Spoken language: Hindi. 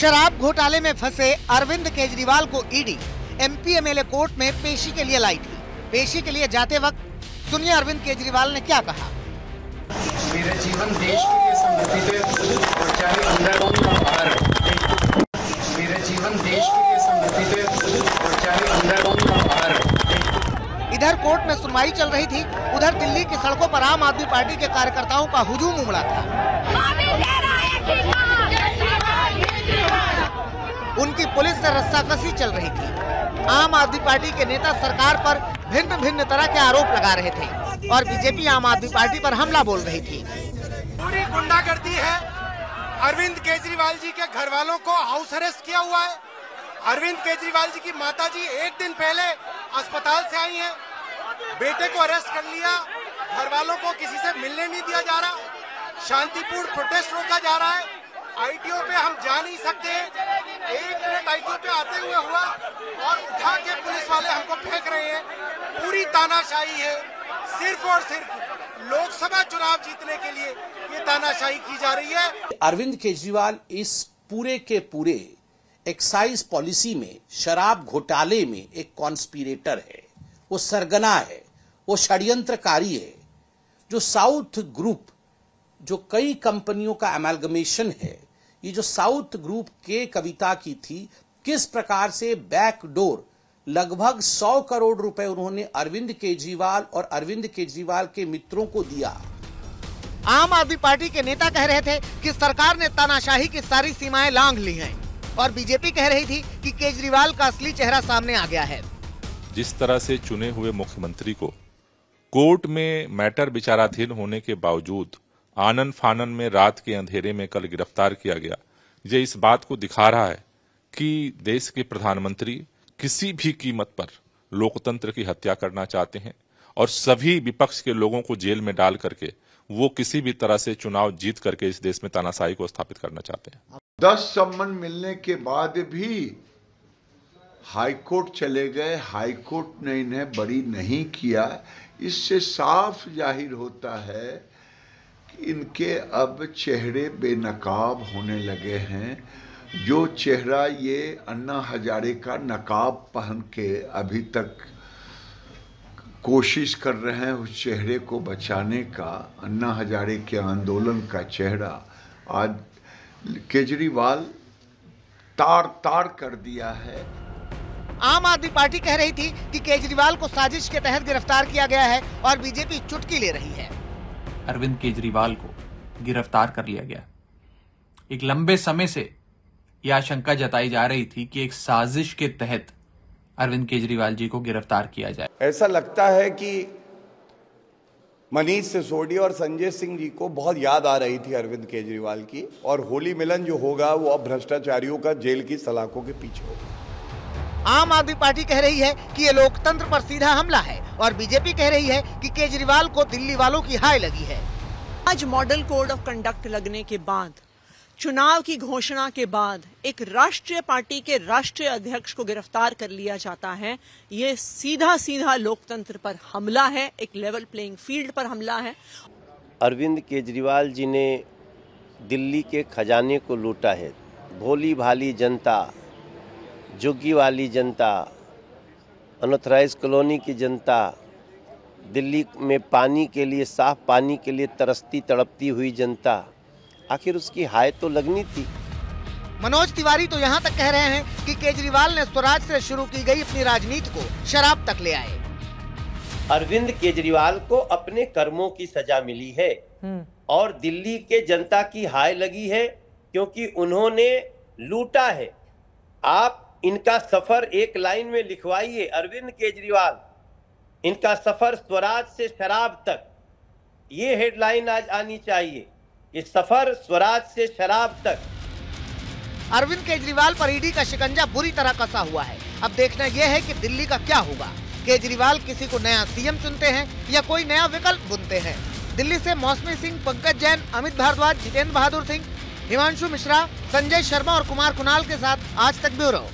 शराब घोटाले में फंसे अरविंद केजरीवाल को ईडी, एमपी एमएलए कोर्ट में पेशी के लिए लाई थी। पेशी के लिए जाते वक्त, सुनिए अरविंद केजरीवाल ने क्या कहा। मेरा जीवन देश के लिए समर्पित है और चाहे अंदर हो मेरा जीवन देश के लिए समर्पित है और चाहे अंदर हो या बाहर इधर कोर्ट में सुनवाई चल रही थी। उधर दिल्ली की सड़कों पर आम आदमी पार्टी के कार्यकर्ताओं का हुजूम उमड़ा था। उनकी पुलिस से रस्साकसी चल रही थी। आम आदमी पार्टी के नेता सरकार पर भिन्न भिन्न तरह के आरोप लगा रहे थे और बीजेपी आम आदमी पार्टी पर हमला बोल रही थी। पूरी गुंडागर्दी है। अरविंद केजरीवाल जी के घर वालों को हाउस अरेस्ट किया हुआ है। अरविंद केजरीवाल जी की माता जी एक दिन पहले अस्पताल से आई हैं। बेटे को अरेस्ट कर लिया। घर वालों को किसी से मिलने नहीं दिया जा रहा। शांतिपूर्ण प्रोटेस्ट रोका जा रहा है। आईटीओ पे हम जा नहीं सकते। एक मिनट आईटीओ पे आते हुए हुआ और उठा के पुलिस वाले हमको फेंक रहे हैं। पूरी तानाशाही है। सिर्फ़ और सिर्फ़ लोकसभा चुनाव जीतने के लिए ये तानाशाही की जा रही है। अरविंद केजरीवाल इस पूरे के पूरे एक्साइज पॉलिसी में, शराब घोटाले में एक कॉन्स्पिरेटर है। वो सरगना है, वो षड्यंत्रकारी है, जो साउथ ग्रुप, जो कई कंपनियों का अमेलगमेशन है, ये जो साउथ ग्रुप के कविता की थी, किस प्रकार से बैकडोर लगभग 100 करोड़ रुपए उन्होंने अरविंद केजरीवाल और अरविंद केजरीवाल के मित्रों को दिया। आम आदमी पार्टी के नेता कह रहे थे कि सरकार ने तानाशाही की सारी सीमाएँ लांघ ली हैं और बीजेपी कह रही थी कि केजरीवाल का असली चेहरा सामने आ गया है। जिस तरह से चुने हुए मुख्यमंत्री को कोर्ट में मैटर विचाराधीन होने के बावजूद आनन फानन में रात के अंधेरे में कल गिरफ़्तार किया गया, ये इस बात को दिखा रहा है कि देश के प्रधानमंत्री किसी भी कीमत पर लोकतंत्र की हत्या करना चाहते हैं और सभी विपक्ष के लोगों को जेल में डाल करके वो किसी भी तरह से चुनाव जीत करके इस देश में तानाशाही को स्थापित करना चाहते हैं। दस सम्मन मिलने के बाद भी हाईकोर्ट चले गए हाईकोर्ट ने इन्हें बरी नहीं किया। इससे साफ़ ज़ाहिर होता है कि इनके अब चेहरे बेनकाब होने लगे हैं। जो चेहरा ये अन्ना हजारे का नकाब पहन के अभी तक कोशिश कर रहे हैं उस चेहरे को बचाने का, अन्ना हजारे के आंदोलन का चेहरा आज केजरीवाल तार तार कर दिया है। आम आदमी पार्टी कह रही थी कि केजरीवाल को साजिश के तहत गिरफ़्तार किया गया है और बीजेपी चुटकी ले रही है। अरविंद केजरीवाल को गिरफ़्तार कर लिया गया। एक लंबे समय से यह आशंका जताई जा रही थी कि एक साजिश के तहत अरविंद केजरीवाल जी को गिरफ़्तार किया जाए। ऐसा लगता है कि मनीष सिसोदिया और संजय सिंह जी को बहुत याद आ रही थी अरविंद केजरीवाल की और होली मिलन जो होगा वो अब भ्रष्टाचारियों का जेल की सलाखों के पीछे होगा। आम आदमी पार्टी कह रही है कि ये लोकतंत्र पर सीधा हमला है और बीजेपी कह रही है कि केजरीवाल को दिल्ली वालों की हाय लगी है। आज मॉडल कोड ऑफ़ कंडक्ट लगने के बाद चुनाव की घोषणा के बाद एक राष्ट्रीय पार्टी के राष्ट्रीय अध्यक्ष को गिरफ़्तार कर लिया जाता है। ये सीधा सीधा लोकतंत्र पर हमला है एक लेवल प्लेइंग फ़ील्ड पर हमला है। अरविंद केजरीवाल जी ने दिल्ली के खजाने को लूटा है। भोली भाली जनता जुग्गी वाली जनता अनऑथराइज कॉलोनी की जनता दिल्ली में पानी के लिए साफ़ पानी के लिए तरसती तड़पती हुई जनता आखिर उसकी हाय तो लगनी थी। मनोज तिवारी तो यहाँ तक कह रहे हैं कि केजरीवाल ने स्वराज से शुरू की गई अपनी राजनीति को शराब तक ले आए। अरविंद केजरीवाल को अपने कर्मों की सजा मिली है। और दिल्ली के जनता की हाय लगी है क्योंकि उन्होंने लूटा है। आप इनका सफ़र एक लाइन में लिखवाइए, अरविंद केजरीवाल। इनका सफ़र स्वराज से शराब तक। ये हेडलाइन आज आनी चाहिए। ये सफ़र स्वराज से शराब तक। अरविंद केजरीवाल पर ईडी का शिकंजा बुरी तरह कसा हुआ है। अब देखना यह है कि दिल्ली का क्या होगा। केजरीवाल किसी को नया सीएम चुनते हैं या कोई नया विकल्प बुनते हैं? दिल्ली से मौसमी सिंह, पंकज जैन, अमित भारद्वाज, जितेंद्र बहादुर सिंह, हिमांशु मिश्रा, संजय शर्मा और कुमार कुणाल के साथ आज तक ब्यूरो।